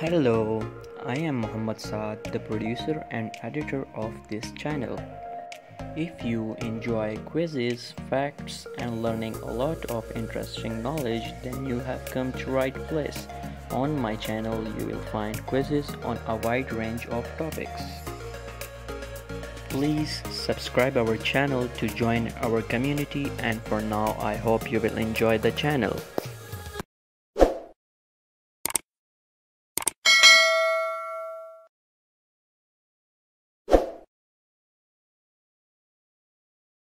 Hello, I am Muhammad Saad, the producer and editor of this channel. If you enjoy quizzes, facts, and learning a lot of interesting knowledge, then you have come to right place. On my channel, you will find quizzes on a wide range of topics. Please subscribe our channel to join our community and for now I hope you will enjoy the channel.